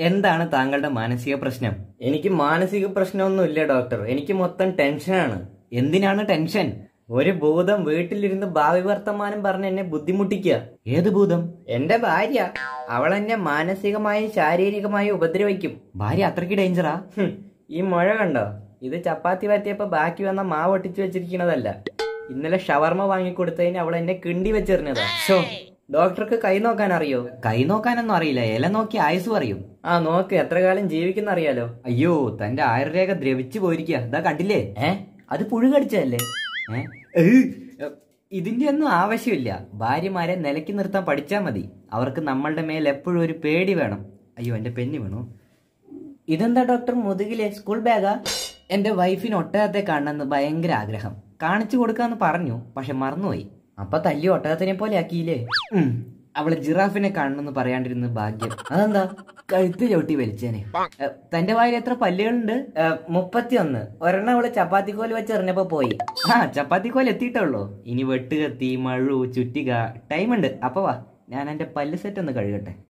എന്താണ് താങ്കളുടെ മാനസിക പ്രശ്നം? എനിക്ക് മാനസിക പ്രശ്നമൊന്നും ഇല്ല ഡോക്ടർ. എനിക്ക് മൊത്തം ടെൻഷനാണ്. എന്തിനാണ് ടെൻഷൻ? ഒരു ഭൂതം വീട്ടിലിരുന്ന് ഭാവി വർത്തമാനം പറഞ്ഞ് എന്നെ ബുദ്ധിമുട്ടിക്കുക. ഏത് ഭൂതം? എന്റെ ഭാര്യ. അവൾ എന്നെ മാനസികമായും ശാരീരികമായും ഉപദ്രവിക്കും. ഭാര്യ അത്രയ്ക്ക് ഡേഞ്ചറാ? ഈ മഴ കണ്ടോ? ഇത് ചപ്പാത്തി പറ്റിയപ്പോ ബാക്കി വന്ന മാവ് ഒട്ടിച്ചു വെച്ചിരിക്കണതല്ല. ഇന്നലെ ഷവർമ വാങ്ങിക്കൊടുത്തതിന് അവൾ എന്നെ കിണ്ടി വെച്ചെറിഞ്ഞതാ. ഷോ ഡോക്ടർക്ക് കൈ നോക്കാൻ അറിയോ? കൈ നോക്കാനൊന്നും അറിയില്ല. ഇല നോക്കി ആയുസ് പറയും. ആ നോക്ക്. എത്ര കാലം ജീവിക്കുന്ന അറിയാലോ. അയ്യോ തന്റെ ആയുർരേഖ ദ്രവിച്ചു പോയിരിക്കുക ഇതാ കണ്ടില്ലേ? ഏ? അത് പുഴു കടിച്ചതല്ലേ? ഇതിന്റെ ഒന്നും ആവശ്യമില്ല. ഭാര്യമാരെ നിലയ്ക്ക് നിർത്താൻ പഠിച്ചാൽ മതി. അവർക്ക് നമ്മളുടെ മേൽ എപ്പോഴും ഒരു പേടി വേണം. അയ്യോ എന്റെ പെന്നി വേണു. ഇതെന്താ ഡോക്ടർ മുതുകിലെ സ്കൂൾ ബാഗാ? എന്റെ വൈഫിന് ഒട്ടകത്തെ കാണണമെന്ന് ഭയങ്കര ആഗ്രഹം. കാണിച്ചു കൊടുക്കാന്ന് പറഞ്ഞു പക്ഷെ മറന്നുപോയി. അപ്പൊ തല്ലി ഒട്ടകത്തിനെ പോലെ ആക്കിയില്ലേ? അവളെ ജിറാഫിനെ കാണണമെന്ന് പറയാണ്ടിരുന്ന ഭാഗ്യം. അതെന്താ? കഴുത്ത് ചവിട്ടി വലിച്ചേനെ. തന്റെ വായിൽ എത്ര പല്ലുകളുണ്ട്? മുപ്പത്തി ഒന്ന് ഒരെണ്ണം അവൾ ചപ്പാത്തിക്കോൽ വെച്ച് എറിഞ്ഞപ്പോ പോയി. ആ ചപ്പാത്തിക്കോൽ എത്തിയിട്ടുള്ളൂ ഇനി വെട്ടുകത്തി മഴു ചുറ്റിക ടൈമുണ്ട്. അപ്പൊ വാ ഞാൻ എന്റെ പല്ല് സെറ്റ് ഒന്ന് കഴുകട്ടെ.